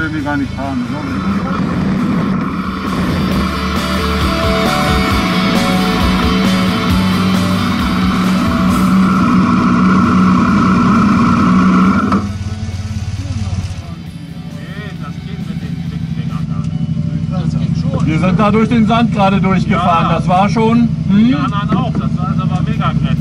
sowas wir gar nicht fahren. Wir sind da durch den Sand gerade durchgefahren. Ja. Das war schon. Hm? Die anderen auch, das war aber mega kräftig.